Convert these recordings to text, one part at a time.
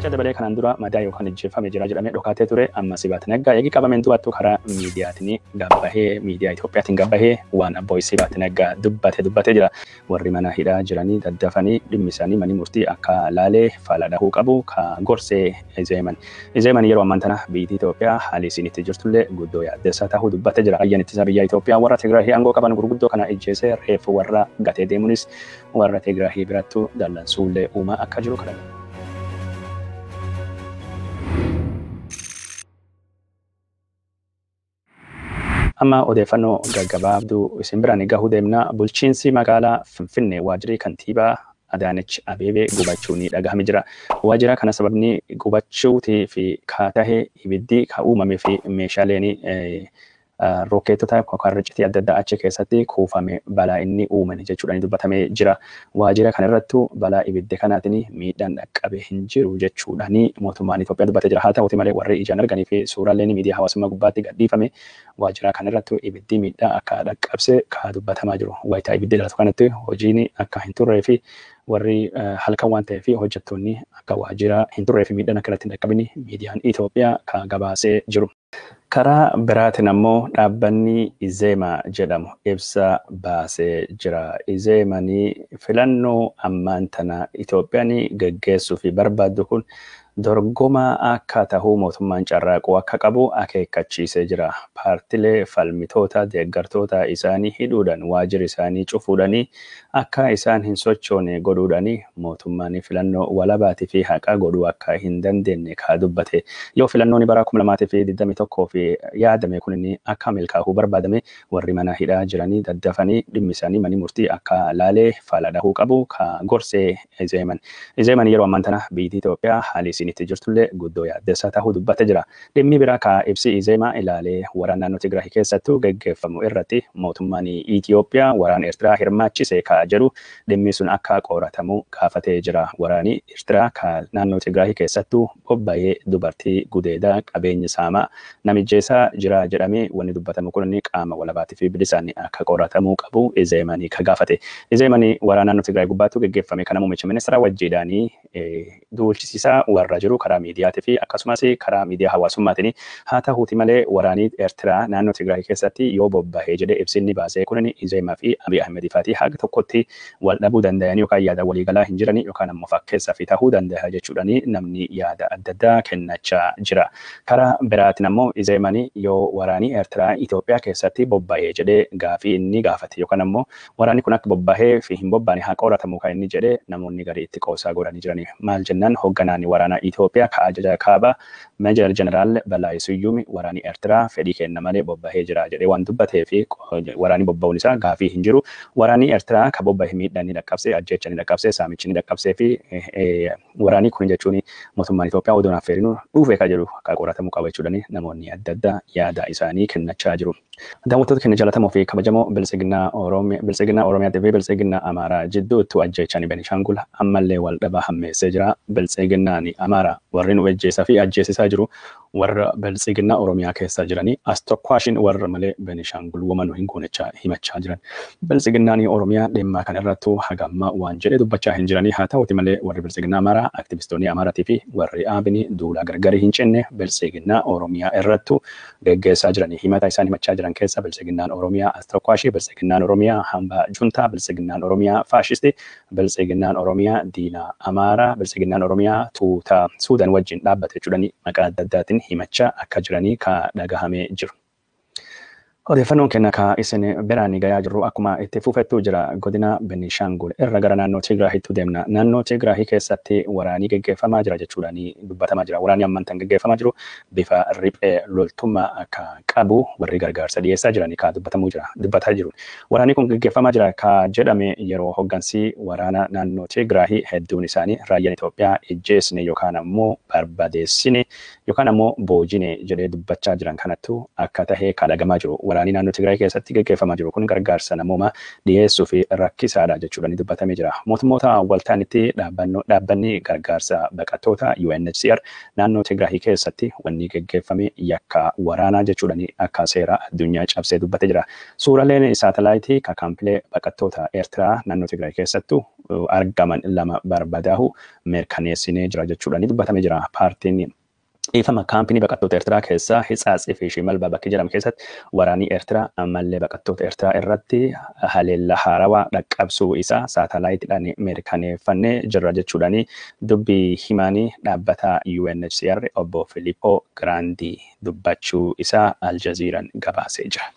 Baaca dabalee kanaan dura madaa yookaan ijjeeffame jira jedhamee dhokaatee ture amma sibaat naggaa eegi qabameen dubattu karaa miidiyaatiin gabbahee miidiyaa Itoophiyaatiin gabbahee waan abbooyi sibaat naggaa dubbate dubbatee jira. Warri mana hidhaa jiranii daddafanii dhimmi isaanii mani murtii akka laalee faala dhahuu qabu ka gorsee Izeeman. Izeeman yeroo ammaan tana biyyi Itoophiyaa haalli isiin itti jirtullee guddoo yaaddeessaa ta'uu dubbatee jira. Ayyan ittisa biyya Itoophiyaa warra Tigraahii aangoo qaban gurguddoo kana ijjeesee reefu warra gatee deemuunis warra Tigraahii birattu dallansuullee uumaa akka jiru kadhama. Amma odeeffannoo gaggabaabduu isin biraan gahuu deemna bulchiinsi magaalaa finfinnee waajjirri kantiibaa Adaanech Abeebee gubachuun dhagahame jira. Waajjira kana sababni gubachuutii fi kaatahee ibiddi ka uumamee fi meeshaaleen rookeetota riccitii adda addaa achi keessatti kuufame balaa inni uumame jechuudhaan dubbatamee jira. Waajjira kana irrattu balaa ibidde kanaatiin miidhaan dhaqqabe hin jiru jechuudhaan mootummaan Itoophiyaa dubbatee jira. Haa ta'uti malee warri ijaan arganii fi suuraaleen miidiyaa hawaasummaa gubbaatti gadhiifame waajjira kana irrattu ibiddi miidhaa akka dhaqqabse ka dubbatamaa jiru. Wayitaa ibiddi dhalatu kanatti hojiin akka hin turree fi warri halkan waan ta'eef hojjettoonni akka waajjira hin turree fi miidhaan akka irratti hin dhaqqabin miidiyaan Itoophiyaa ka gabaasee jiru. Karaa biraatiin ammoo dhaabbanni Izeema jedhamu ibsa baasee jira. Izeemanii filannoo ammaan tana Itoophiyaan geggeessuu fi barbaaddu kun dorgomaa akka tahuu mootummaan carraaquu akka qabu akeekkachiisee jira. Paartilee falmitoota deeggartoota isaanii hidhuudhaan waajjira isaanii cufuudhaanii akka isaan hin sochoone godhuudhaanii mootummaan filannoo walabaatii fi haqa godhuu akka hin dandeenye kaa dubbate. Yoo filannoon bara kuma lamaa fi yaadame kun akka milkaa'uu barbaadame warri mana hidhaa jiranii daddafanii dhimmi isaanii mani murtii akka laalee faala dhahuu qabu ka gorsee Izeeman. Izeeman yeroo ammaan tana biyyi Itoophiyaa haalli isiin itti jirtullee guddoo yaaddeessaa ta'uu dubbate jira. Dhimmi biraa ka ibsi Izeemaa ilaalee waraana naannoo Tigraahii keessattuu geggeeffamu irratti mootummaan Itoophiyaa waraana Eertiraa hirmaachise ka jedhu dhimmi sun akka qoratamu gaafatee jira. Waraani Eertiraa naannoo Tigraahii keessattuu bobba'ee dubartii gudeedaa qabeenya saamaa namijjeessaa jira jedhamee wanni dubbatamu kun qaama walabaatii fi bilisaan akka qoratamuu qabu Izeemanii ka gaafate. Izeemanii waraana naannoo Tigraahii gubbaattuu geggeeffame kana muummicha ministeera wajjiidhaanii duulchisiisaa warra jiru karaa miidiyaatii fi akkasumas karaa miidiyaa hawaasummaatiin haa ta'uuti malee waraanii Eertiraa naannoo Tigraahii keessatti yoo bobbahee jedhee ibsinni baasee kun Izeemaa fi Abiy Ahmed faatii haga tokkotti wal dhabuu danda'an yookaan yaada waliigalaa hin jiran yookaan ammoo fakkeessaa fi ta'uu danda'a jechuudhaan namni yaada adda addaa kennachaa jira. Karaa biraatiin ammoo Izeemanii yoo waraanii Eertiraa Itoophiyaa keessatti bobbahee jedhee gaafii inni gaafate yookaan ammoo waraanni kun akka bobbahee fi hin bobbaane haa qoratamu kan inni jedhee namoonni garii itti qoosaa godhanii jiranii. Maal jennaan? Hoogganaan waraanaa Itoophiyaa ka ajaja kaabaa Meejar Jeneraal Balaayi Suyyuumi waraanii Eertiraa fedhii kenna malee bobbahee jira jedhee waan dubbatee fi waraanii bobba'uun isaa gaafii hin jiru. Waraanii Eertiraa ka bobbahee miidhaa ni dhaqqabsee ajjeecha ni dhaqqabsee saamichi ni dhaqqabsee fi waraanii kun jechuun mootummaan Itoophiyaa odoon affeerinuu dhuufee ka jedhu akka qoratamuu qaba jechuudhaan namoonni adda addaa yaada isaanii kennachaa jiru. Daawwattoota keenya jaallatamoo fi kabajamoo bilisiginaa Oromiyaa fi bilisiginaa Amaaraa jidduutti ajjeechaan Benishangul ammallee wal dhabaa hammeessee jira. Bilisiginaan Amaaraa warri nu ajjeesaa fi ajjeesisaa jiru warra bilisiginaa Oromiyaa keessa jiranii as tokkaashin warra malee Benishangul wamanu hin goonechaa himachaa jiran. Bilisiginaan Oromiyaa dhimma kana irrattuu hagamma waan jedhee dubbachaa hin jiranii haa ta'uti malee warri bilisiginaa Amaaraa aktivistoonni Amaaraatii fi warri Aabinii duulaa gargari hin cinne bilisiginaa Oromiyaa irrattuu geggeessaa jiranii himata isaan himachaa jiran keessa bilisiginnaan Oromiyaa as tokkaashii bilisiginnaan Oromiyaa hambaa juntaa bilisiginnaan Oromiyaa faashisti bilisiginnaan Oromiyaa diinaa Amaaraa bilisiginnaan Oromiyaa tuutaa Suudaan wajjin dhaabbate jechuudhaan maqaa adda addaatiin himachaa akka jiranii dhagahamee jiru. Odeeffannoon kenna ka isin biraan gayaa jirru akkuma itti fufettuu jira godina Benishangul irra gara naannoo Tigraahitti deemna. Naannoo Tigraahii keessatti waraanii geggeeffamaa jira jechuudhaan dubbatamaa jira. Waraanii ammantaan geggeeffamaa jiru bifa riphee loltummaa akka qabu warri gargaarsa dhiyeessaa jiranii ka dubbatamuu jira dubbataa jiru. Waraanii kun geggeeffamaa jira ka jedhame yeroo hoggansi waraana naannoo Tigraahii hedduun isaanii raayyaan Itoophiyaa ijjeesne yookaan ammoo barbadeessine yookaan ammoo boojine jedhee dubbachaa jiran kanattu akka tahee kadhagamaa jiru. Waraanii naannoo Tigraay keessatti gaggeeffamaa jiru. Kun gargaarsa namoomaa dhiyeessuu fi rakkisaadha jechuudhaan dubbatamee jira. Mootummoota waltaanitti dhaabbanni gargaarsa baqattoota UNHCR naannoo Tigraay keessatti wanni gaggeeffame yakka waraanaa jechuudhaan akka seera addunyaa cabsee dubbatee jira. Suuraaleen saatalaayitii ka kaampilee baqattoota Eertiraa naannoo Tigraay keessattu argaman lama barbadaa'u mirkaneessinee jira jechuudhaan dubbatamee jira. Paartiin dhiifama kaampinii baqattoota Eertiraa keessaa Hitsaatsii fi Shimalba bakki jedhamu keessatti waraanni Eertiraa ammallee baqattoota Eertiraa irratti haleellaa haarawaa dhaqqabsuu isaa saatalaayitiidhaan mirkaneeffannee jirra jechuudhaan dubbii himaanii dhaabbata UNHCR obbo Filippoo Giraandii dubbachuu isaa Aljaziiraan gabaasee jira.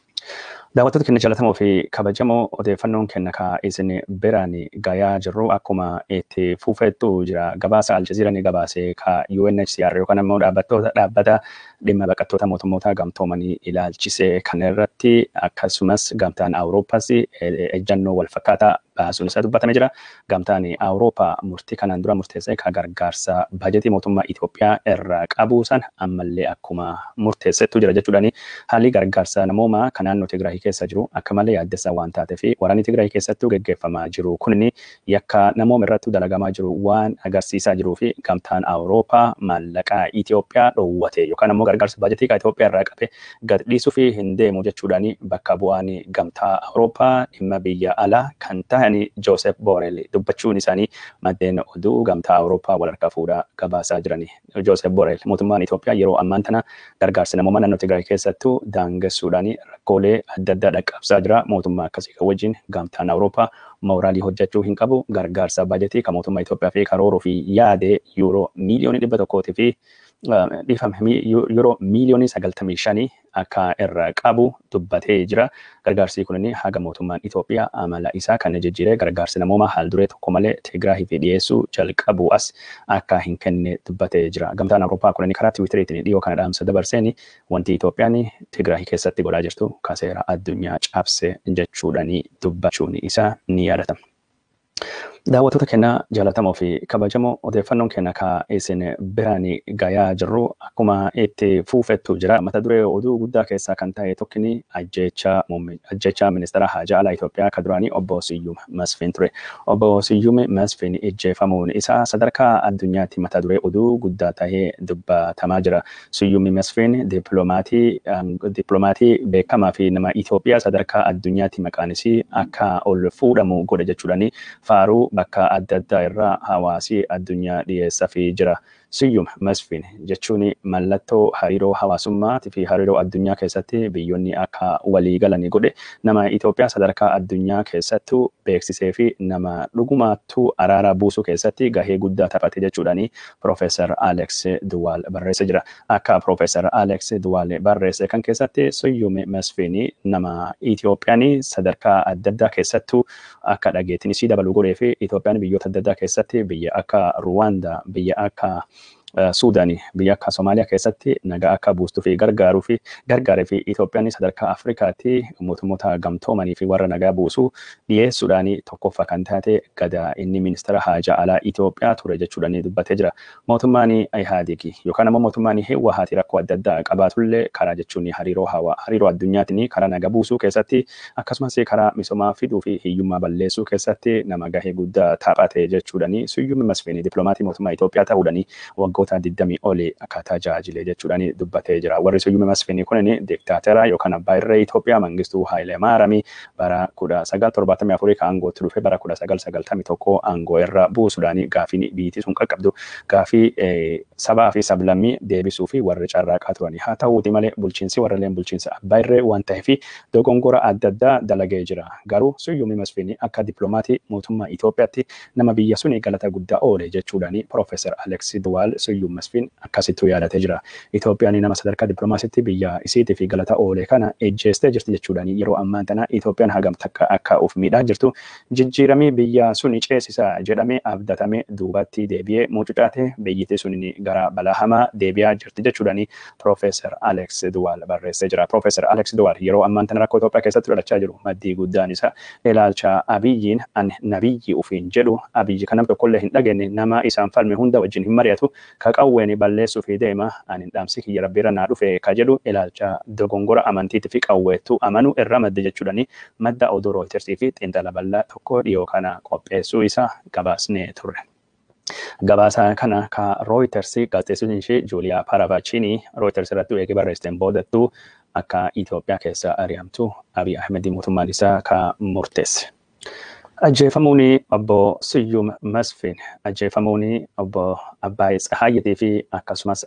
Daawwattoota keenya jaallatamoo fi kabajamoo odeeffannoon kenna ka isin biraan gayaa jirru. Akkuma itti fufeettu jira. Gabaasa aljaziiraan gabaase ka UNHCR yookaan immoo dhaabbattoota dhaabbata dhimma baqattoota mootummoota gamtoomanii ilaalchisee kan irratti akkasumas gamtaan Awurooppaas ejjannoo wal fakkaataa baasuun isaa dubbatamee jira. Gamtaan Awurooppaa murtii kanaan dura murteessee ka gargaarsa baajetii mootummaa Itoophiyaa irraa qabu san ammallee akkuma murteessettu jira jechuudhaani haalli gargaarsa namoomaa kan naannoo Tigraay keessa jiru akka malee yaaddessaa waan taatee fi waraanni Tigraay keessattuu geggeeffamaa jiru kunni yakka namooma irratti dalagamaa jiru waan agarsiisaa jiruu fi gamtaan Awurooppaa maallaqaa Itoophiyaa dhoowwate yookaan ammoo gargaarsa baajetii ka Itoophiyaa irraa qabe gad dhiisuu fi hin deemu jechuudhaani bakka bu'aan gamtaa Awurooppaa dhimma biyya alaa kan ta'an Joosef Borel dubbachuun isaanii maddeen oduu gamtaa Awurooppaa wal harkaa fuudhaa gabaasaa jirani. Joosef Borel mootummaan Itoophiyaa yeroo ammaan tana gargaarsa namooma naannoo Tigraay keessattuu daangessuudhaan rakkoolee adda addaa dhaqqabsaa jira. Mootummaa akkasii kan wajjin gamtaan Awurooppaa mooraalii hojjechuu hin qabu gargaarsa baajetii kan mootummaa Itoophiyaa fi karooruu fi yaade yuuroo miiliyoonii dhibba tokkootii fi dhiifame yeroo miiliyoonii sagaltamii shanii akka irraa qabu dubbatee jira. Gargaarsi kun haga mootummaan Itoophiyaa amala isaa kan jijjiiree gargaarsi namoomaa haal duree tokko malee Tigraahii fi dhiyeessuu jalqabu as akka hin kenne dubbatee jira. Gamtaan Awurooppaa kun karaa Tiwiitiriitiin dhiyoo kana dhaamsa dabarseen wanti Itoophiyaan Tigraahii keessatti godhaa jirtu kaseera addunyaa cabse jechuudhaan dubbachuun isaa ni yaadatama. Daawwattoota keenya jaallatamoo fi kabajamoo odeeffannoon keenya ka isin biraan gayaa jirru akkuma itti fufettu jira. Mata duree oduu guddaa keessaa kan ta'e tokkini ajjecha ministeera haajaa alaa Itoophiyaa ka duraanii obbo Siyyum Masfin ture. Obbo Siyyum Masfin ijjeefamuun isaa sadarkaa addunyaatti mata duree oduu guddaa ta'ee dubbatamaa jira. Siyyum Masfin dippiloomatii beekamaa fi nama Itoophiyaa sadarkaa addunyaatti maqaan isii akka ol fuudhamu godhe jechuudhaani faaruu bakka adda addaa irraa hawaasii addunyaa dhiyeessafii jira. Siyyum Masfin jechuun mallattoo hariiroo hawaasummaatii fi hariiroo addunyaa keessatti biyyoonni akka walii galanii godhe nama Itoophiyaa sadarkaa addunyaa keessattuu beeksisee fi nama dhugumaattuu araara buusuu keessatti gahee guddaa taphate jechuudhaani Profeesar Alex Duwaal barreesse jira. Akka Profeesar Alex Duwaal barreesse kan keessatti Siyyum Masfin nama Itoophiyaan sadarkaa adda addaa keessattuu akka dhageettiin isii dabaluu godhee fi Itoophiyaan biyyoota adda addaa keessatti biyya akka Ruwaandaa, biyya akka Suudaanii biyya akka Somaaliyaa keessatti nagaa akka buustuu fi gargaaruu fi gargaaree fi Itoophiyaan sadarkaa Afrikaatti mootummoota gamtoomanii fi warra nagaa buusuu dhiyeessuudhaan tokkoffaa kan taate gada. Inni ministeera haajaa alaa Itoophiyaa ture jechuudhaan dubbatee jira. Mootummaan Ihaadigi yookaan ammoo mootummaan Hiwahaati rakkoo adda addaa qabaatullee karaa jechuun hariiroo hawaa hariiroo addunyaatiin karaa nagaa buusuu keessatti akkasumas karaa misoomaa fiduu fi hiyyummaa balleessuu keessatti nama gahee guddaa taphate jechuudhaan Siyyum Masfin dippiloomatii mootummaa Itoophiyaa ta'uudhaan waggoota waggoota 20 olii akka tajaajile jechuudhaan dubbatee jira. Warri Siyyum Masfin kun diktaateraa yookaan abbaa irree Itoophiyaa Mangistuu Haayilee Maaramii bara 1974 kan aangootti dhufe bara 1991 aangoo irra buusuudhaan gaafii biyyi sun qaqqabdu gaafii sabaa fi sablammii deebisuu fi warri carraaqaa turani. Haa ta'uuti malee bulchiinsi warreen bulchiinsa abbaa irree waan ta'eef dogongora adda addaa dalagee jira. Garuu Siyyum Masfin akka dippiloomatii mootummaa Itoophiyaatti nama biyya suni galata guddaa oole jechuudhaan Profeesar Alex Duwaal Siyyum Masfin akkasittuu yaadatee jira. Itoophiyaan nama sadarkaa dippiloomaasiitti biyya isiitii fi galata oole kana ejjeestee jirti jechuudhaan yeroo ammaa tana Itoophiyaan hagam takka akka of miidhaa jirtu jijjiiramii biyya suni ceesisaa jedhamee abdatamee duubatti deebi'ee mucucaate biyyittii suni gara balaa hamaa deebi'aa jirti jechuudhaan Profeesar Alex Duwaal barreessee jira. Profeesar Alex Duwaal yeroo ammaa tana rakkoo Itoophiyaa keessatti dhalachaa jiru maddii guddaan isaa ilaalcha abiyyiin an nabiyyi ufiin jedhu abiyyi kan nam tokkollee hin dhageenye nama isaan falme hunda wajjin hin mari'atu ka qawween balleessuu fi deema ani dhaamsi kiyya rabbiirra naa dhufe ka jedhu ilaalcha dogongora amantiitii fi qawweetu amanuu irra madde jechuudhani madda oduu rooyitersii fi xiinxala bal'aa tokko dhiyoo kana qopheessuu isaa gabaasnee turre. Gabaasa kana ka rooyitersii gaazexeessituun ishee Juuliyaa Paravachini rooyiters irratti eegee barreessiteen boodattuu akka Itoophiyaa keessa ari'amtu Abiy Ahmed mootummaan isaa ka murteesse. Ajjeefamuun obbo Siyyuum Masfiin ajjeefamuun obbo Abbaayee Tsahaayitii fi akkasumas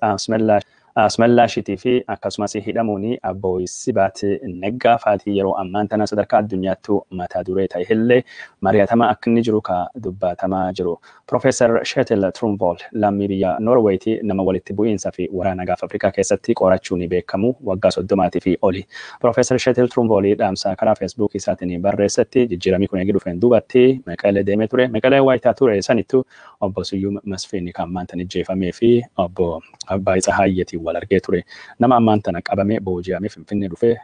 Asmallaashitii fi akkasumas hidhamuun Abbooyi Sibaat Neggaa faatii yeroo ammaan tana sadarkaa addunyaattuu mata duree ta'e illee mari'atamaa akka inni jiru ka dubbatamaa jiru. Profeesar Sheetel Trumvool lammii biyya Noorweetii nama walitti bu'iinsa fi waraana gaafa Afrikaa keessatti qorachuun beekamu waggaa soddomaatii fi oli. Profeesar Sheetel Trumvoolii dhaamsa karaa feesbuukii isaatiin barreessatti jijjiiramii kun eegi dhufeen duubatti Meqalee deemee ture. Meqalee waayitaa ture sanittu obbo Siyyuum Masfiin kan ammaan tana ajjeefamee fi obbo Abbaayee Tsahaayitii wal argee ture. Nama ammaan tana qabamee booji'amee Finfinnee dhufee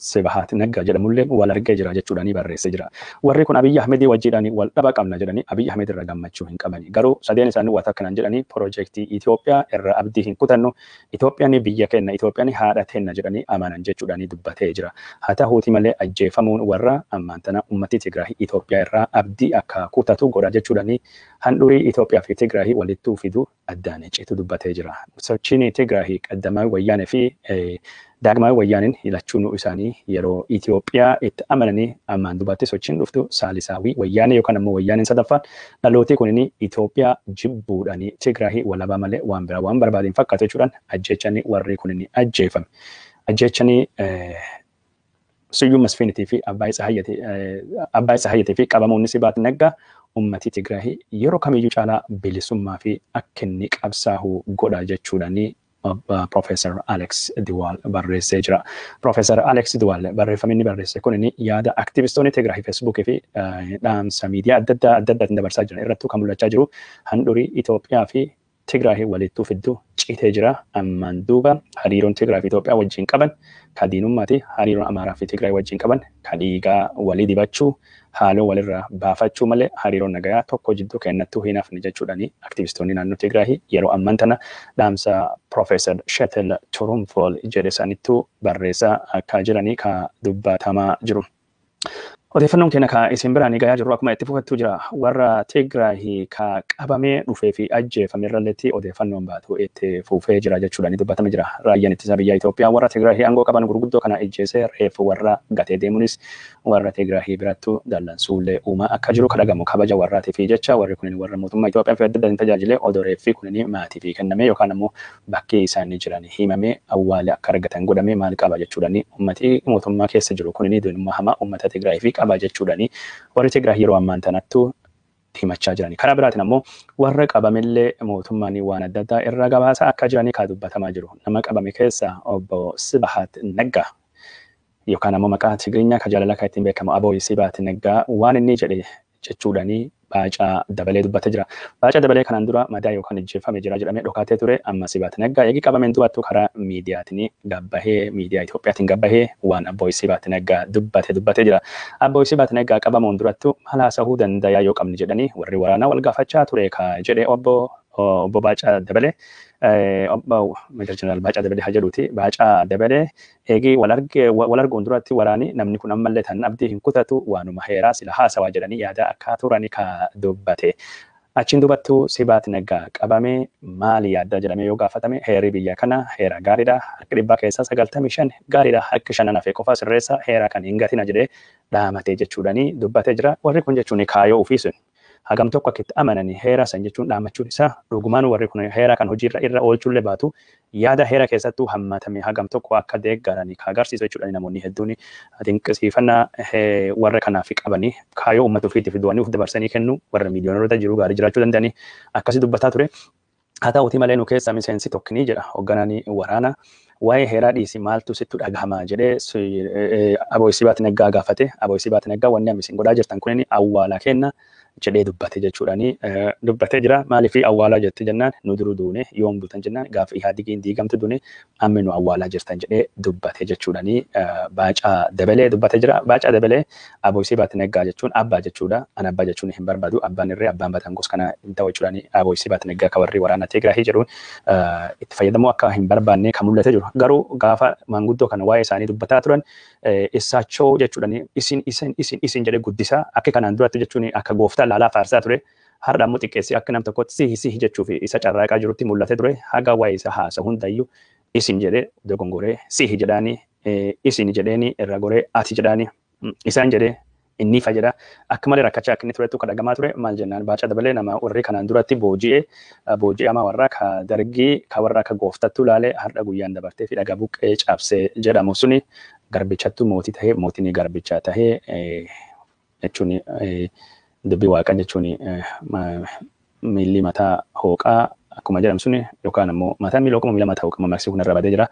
ka Sibahat Naggaa jedhamullee wal argee jira jechuudhaanii barreessee jira. Warri kun Abiyyi Ahmedii wajjiidhaan wal dhaba qabna jedhanii Abiyyi Ahmed irra gammachuu hin qabani. Garuu sadeen isaanii waan akkanaan jedhanii piroojeektii Itoophiyaa irra abdii hin kutannu. Itoophiyaan biyya kenna, Itoophiyaan haadha tenna jedhanii amanan jechuudhaanii dubbatee jira. Haa ta'uuti malee ajjeefamuun warra ammaan tana uummati Tigraahii Itoophiyaa irraa abdii akka kutatu godha jechuudhaanii handhurii Itoophiyaa fi Tigraahii walittuu fidu addaan icciitu dubbatee jira. Sochiin Tigraahii qaddamaa wayyaanee fi hilachuun isaanii yeroo Itoophiyaa itti amananii ammaan dubaatti sochiin dhuftu saalisaawii wayyaanee yookaan ammoo wayyaaniin sadaffaan dhalootii kunin Itoophiyaa jibbuudhaanii Tigraahii walabaa malee waan biraa waan barbaadin fakkaatu jechuudhaan ajjechanii warri kunin ajjeefame. Ajjechanii Siyyuum Masfiinitii fi Abbaayee Tsahaayitii fi qabamuun Sibaat Naggaa ummati Tigraahii yeroo kamiyyuu caalaa bilisummaa fi akka inni qabsaa'u godha jechuudhaanii Profeesar Alex Diwaal barreessee jira. Profeesar Alex Diwaal barreeffamni inni barreesse kun yaada aktivistoonni Tigraahii Feesbuukii fi dhaamsa miidiyaa adda addaa adda addaatiin dabarsaa jiran irrattuu kan mul'achaa jiru handhurii Itoophiyaa fi Tigraahii walittuu fidduu citee jira. Ammaan duuba hariiroon Tigraahii fi Itoophiyaa wajjin qaban ka diinummaati. Hariiroon Amaaraa fi Tigraahii wajjin qaban ka dhiigaa walii dibachuu haaloo walirraa baafachuu malee hariiroon nagayaa tokko jidduu kennattuu hin hafne jechuudhaani aktivistoonni naannoo Tigraahii yeroo ammaan tana dhaamsa Profeesar Sheetel Turumfool jedhe sanittuu barreessaa akka jiranii ka dubbatamaa jiru. Odeeffannoon keenya ka isin biraan gayaa jiru akkuma itti fufattuu jira. Warra Tigraahii ka qabamee dhufee fi ajjeefame irralletti odeeffannoon baatu itti fufee jira jechuudhaan dubbatame jira. Raayyaan ittisa biyya Itoophiyaa warra Tigraahii aangoo qaban gurguddoo kana ijjeesee reefu warra gatee deemuunis warra Tigraahii birattu dallansuullee uumaa akka jiru kadhagamu kabaja warraatii fi jecha. Warri kunin warra mootummaa Itoophiyaa fi adda addaan tajaajilee odoo reeffi kunin maatii fi kennamee yookaan ammoo bakkee isaanii jiran himamee awwaala akka argatan godhamee maal qaba jechuudhaan ummati mootummaa keessa jiru. Kunin duunummaa hamaa ummata Tigraahii fi qaba jechuudhaani warri Tigraahii yeroo ammaan tanattu himachaa jirani. Karaa biraatiin ammoo warra qabamillee mootummaan waan adda addaa irra gabaasa akka jiranii kaa dubbatamaa jiru. Nama qabame keessa obbo Sibahat Naggaa yookaan ammoo maqaa Tigiriinyaa ka jaalala kan ittiin beekamu Abooyi Sibahat Naggaa waan inni jedhe jechuudhaanii baacaa dabalee dubbatee jira. Baacaa dabalee kanaan dura madaa yookaan ajjeefame jira jedhamee dhokatee ture amma Sibahat Naggaa eegi qabameen dubattuu karaa miidiyaatiin gabbahee miidiyaa Itoophiyaatiin gabbahee waan Abbooyi Sibahat Naggaa dubbatee dubbatee jira. Abbooyi Sibahat Naggaa qabamuun durattuu maal haasa'uu dandayaa yoo qabni jedhanii warri waraanaa wal gaafachaa ture jedhee obbo obbo Baacaa Dabalee Meejar Baacaa Dabalee haa jedhuuti. Baacaa Dabalee eegii wal arguun duratti waraani namni kun ammallee tan abdii hin kutatu waanuma heeraa sila haasawaa jedhanii yaada akka turani ka dubbate. Achiin dubattuu Sibaat Naggaa qabamee maali yaadda jedhamee yoo gaafatame heerri biyya kana heera gaariidha. Harka dhibbaa keessaa sagaltamii shan gaariidha. Harki shanan hafee qofa sirreessa heera kan hin gatina jedhee dhaamatee jechuudhanii dubbatee jira. Warri kun jechuun kaayoo ofii sun hagam tokko akka itti amananii heera san jechuun dhaammachuun isaa dhugumaan warri kun heera kan hojiirra irra oolchullee baatu yaada heera keessattuu hammatame hagam tokko akka deeggaranii ka agarsiisu jechuudha namoonni hedduun dinqisiifannaa warra kanaaf qabanii kaayoo uummata ofiitti fiduwanii uf dabarsanii kennu warra miiliyoonota jiru gaarii jiraachuu danda'anii akkasii dubbataa ture. Haa ta'uuti malee nu keessa miseensi tokko ni jedha hoogganaan waraana waa'ee heeraa dhiisi maaltu sittu dhagahama jedhee Abooyi Sibaat Naggaa gaafate. Abooyi Sibaat Naggaa wanni amma isin godhaa jirtan kunin awwaala kenna jedhee dubbate jechuudhaani dubbatee jira. Maaliif awwaalaa jirti jennaan nu duruu duune yoom duutan jennaan gaafa ihaadigiin diigamtu duune amma nu awwaalaa jirtan jedhee dubbate jechuudhaani baacaa dabalee dubbatee jira. Baacaa dabalee Abooyi Sibaat Naggaa jechuun abbaa jechuudha. An abbaa jechuun hin barbaadu. Abbaan irree abbaan batangos kana hin ta'u jechuudhaani Abooyi Sibaat Naggaa ka warri waraana Tigraahii jedhuun itti fayyadamuu akka hin barbaanne kan mul'ate jiru. Garuu gaafa maanguddoo kana waa'ee isaanii dubbataa turan isaachoo jechuudhaani isin isin isin isin jedhee guddisaa akka kanaan duratti jechuun akka gooftaa laalaa faarsaa ture. Har'a ammoo xiqqeessee akka nam tokkotti sihi sihi jechuuf isa carraaqaa jirutti mul'ate ture. Haga waa'ee isa haasa hundayyuu isin jedhee dogongoree sihi jedhaanii isin jedheeni irra goree ati jedhaanii isaan jedhee inni ifa jedha akka malee rakkachaa akka inni turetu kan dhagamaa ture maal jennaan baacaa dabalee nama warri kanaan duratti booji'ee booji'amaa warra ka dargii ka warra akka gooftattu laalee har'a guyyaan dabartee fi dhagaa buqqee cabsee jedhamu suni garbichattu mootii tahee mootiin garbichaa tahee jechuun dubbii waaqa jechuun miilli mataa hooqaa akkuma jedhamu suni yookaan ammoo mataa miila hooqama miila mataa hooqama maqsii kun irra badee jira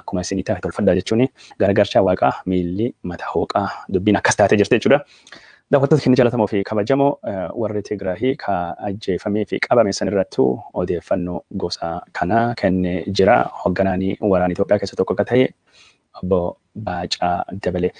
akkuma isin itti tolfaddaa jechuun gargarshaa waaqaa miilli mataa hooqaa dubbiin akkas taatee jirti jechuudha. Daawwattoota keenya jaallatamoo fi kabajamoo warri Tigraahii ka ajjeefamee fi qabame sanirrattuu odeeffannoo gosa kanaa kennee jira. Hoogganaanii waraana Itoophiyaa keessa tokko akka ta'e obbo Baacaa Dabalee.